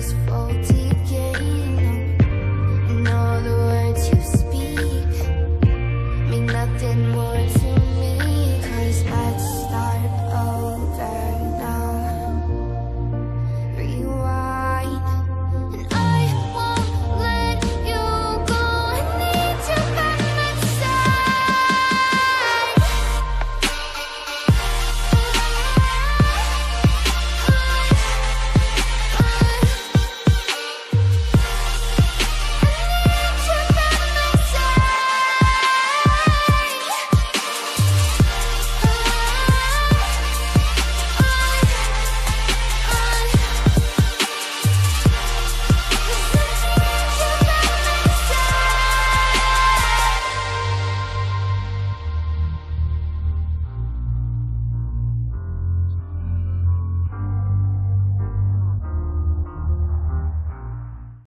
was faulty.